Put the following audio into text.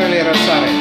fare le razzare